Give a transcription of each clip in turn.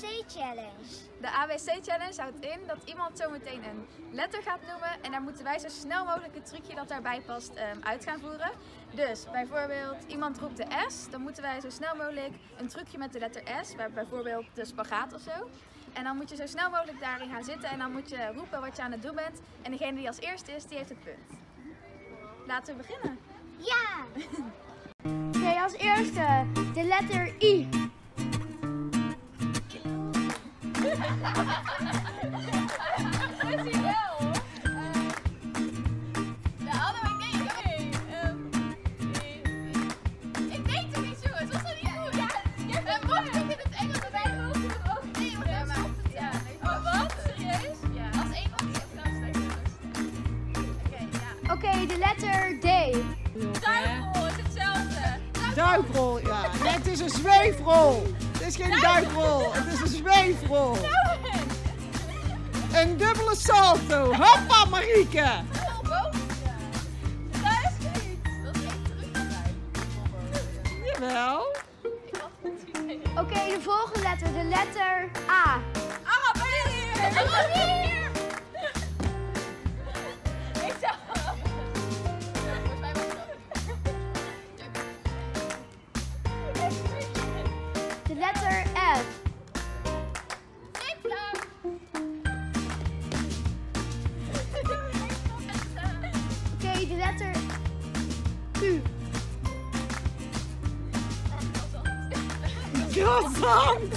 We de ABC Challenge. De ABC Challenge houdt in dat iemand zometeen een letter gaat noemen en daar moeten wij zo snel mogelijk het trucje dat daarbij past ehm, uit gaan voeren. Dus bijvoorbeeld iemand roept de S, dan moeten wij zo snel mogelijk een trucje met de letter S, bij- bijvoorbeeld de spagaat of zo. En dan moet je zo snel mogelijk daarin gaan zitten en dan moet je roepen wat je aan het doen bent. En degene die als eerste is, die heeft het punt. Laten we beginnen. Ja! Oké, als eerste de letter I. Oké, ja. Oké, de letter D. Duivel is hetzelfde. Duikrol, ja. Het is een zweefrol. Het is geen duikrol, het is een zweefrol. Een dubbele salto. Hoppa, Marieke. Boven. Dat is niet. Dat is echt terug. Jawel. Oké, de volgende letter, de letter A. Arabier! Letter F. Oké, de letter Q. Croissant.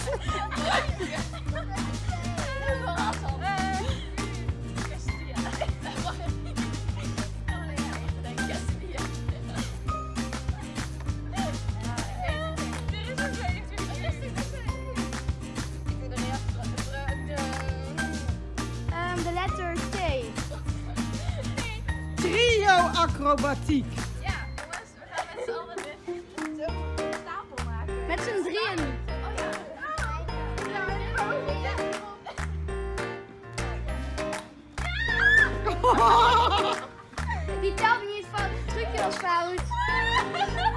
Acrobatiek. Ja, jongens, we gaan met z'n allen dit zo een stapel maken. Met z'n drieën. Oh ja. Die telt niet van het trucje was fout.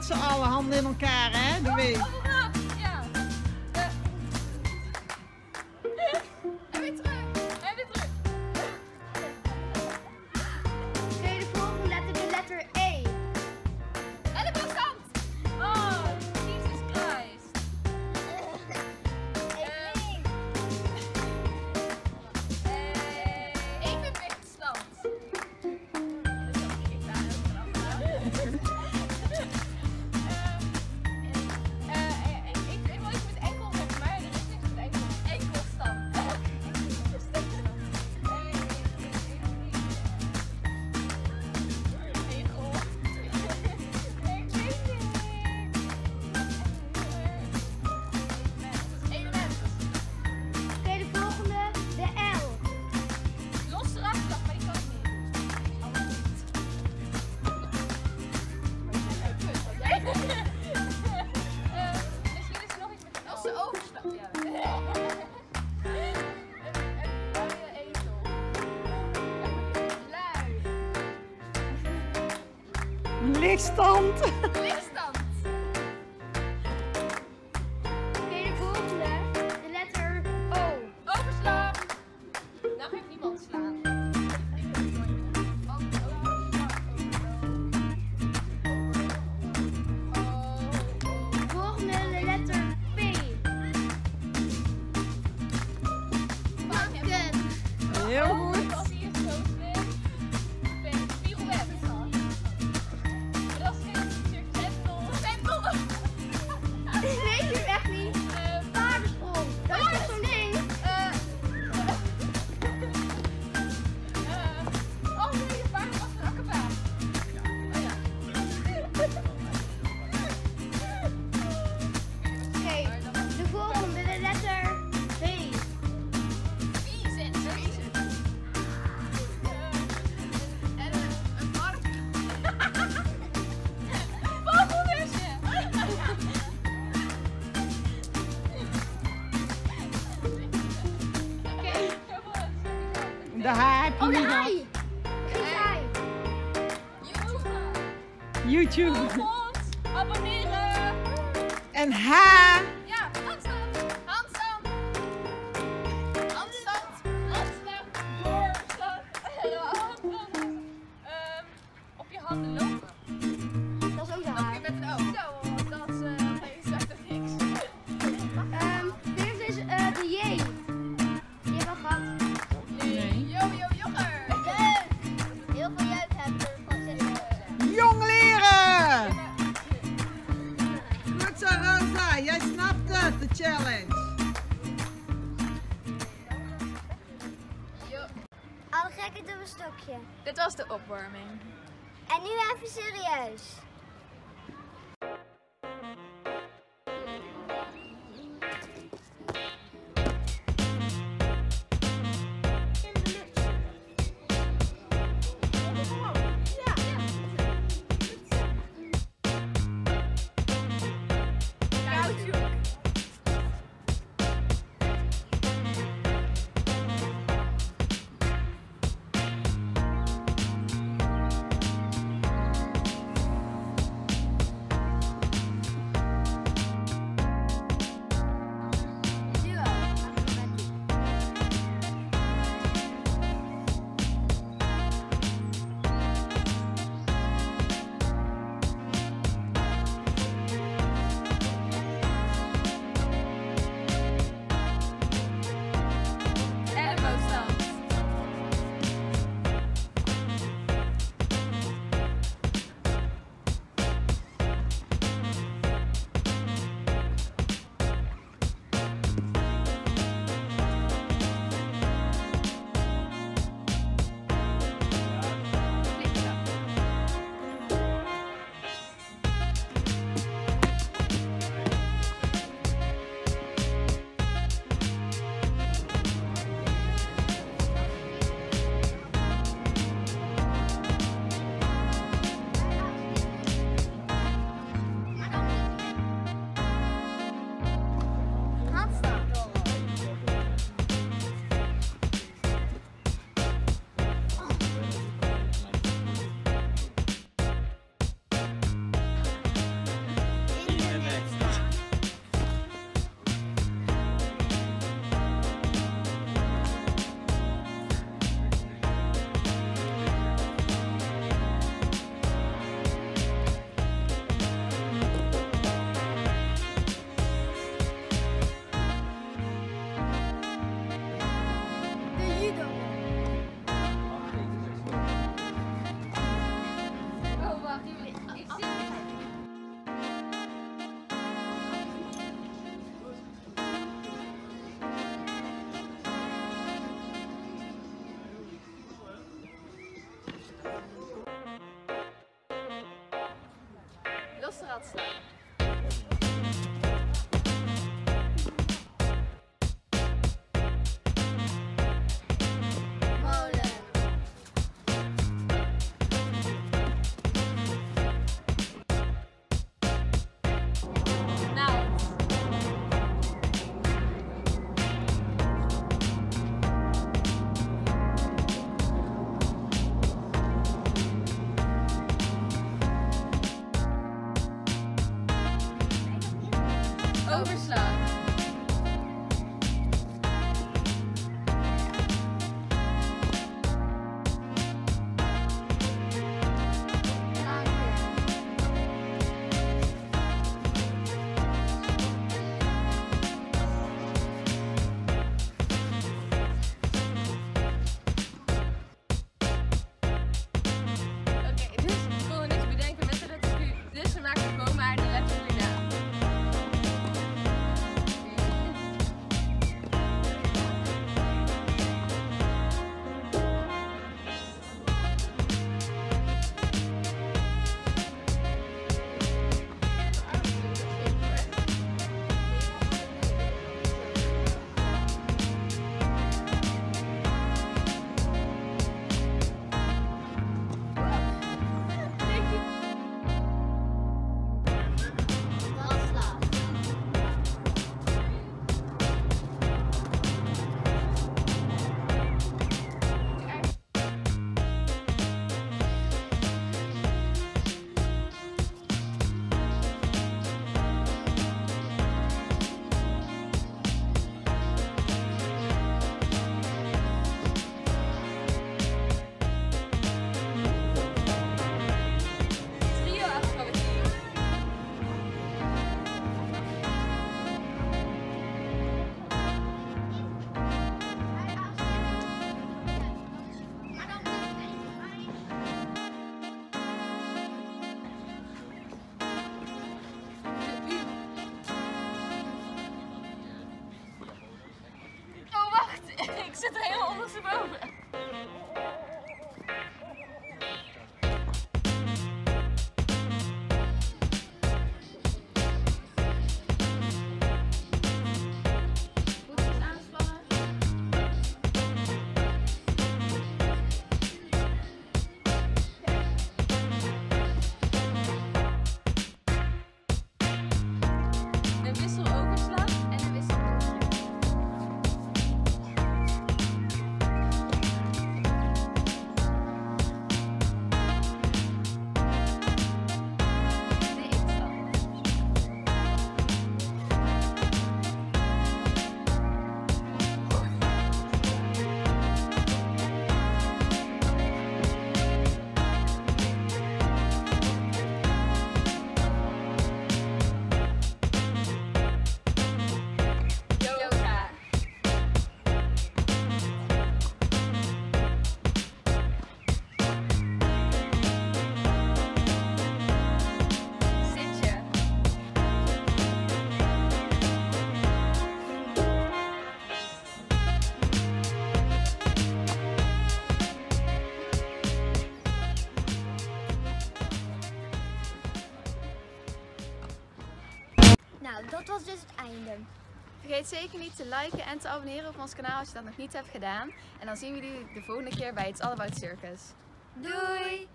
met z'n handen in elkaar, hè. De week. Lichtstand. YouTube. Abonneren. En ha! Dit was de opwarming. En nu even serieus. nasıl atsam? 不是 zit er helemaal ondersteboven. Nou, dat was dus het einde. Vergeet zeker niet te liken en te abonneren op ons kanaal als je dat nog niet hebt gedaan. En dan zien we jullie de volgende keer bij It's All About Circus. Doei!